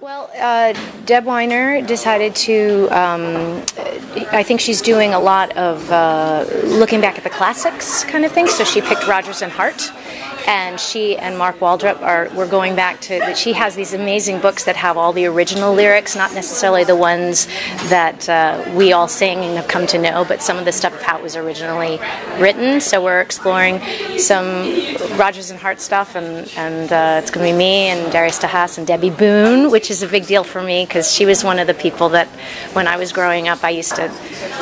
Well, uh, Deb Winer decided to. Um, I think she's doing a lot of uh, looking back at the classics kind of thing. So she picked Rodgers and Hart, and she and Mark Waldrop are we're going back to that she has these amazing books that have all the original lyrics not necessarily the ones that uh, we all sing and have come to know but some of the stuff of how it was originally written. So we're exploring some Rodgers and Hart stuff and and uh, it's going to be me and Darius De Haas and Debby Boone which is a big deal for me because she was one of the people that when I was growing up I used to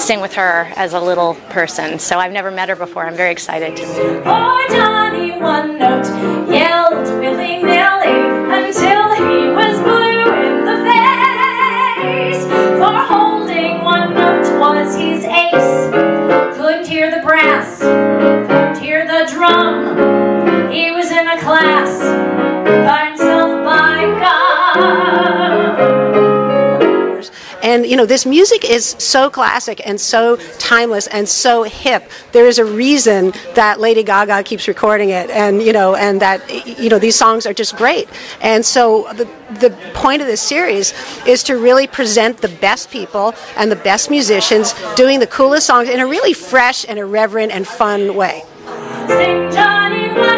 sing with her as a little person. So I've never met her before. I'm very excited. To meet He was in a class. And, you know, this music is so classic and so timeless and so hip. There is a reason that Lady Gaga keeps recording it and, you know, and that, you know, these songs are just great. And so the, the point of this series is to really present the best people and the best musicians doing the coolest songs in a really fresh and irreverent and fun way. Sing Johnny Wild.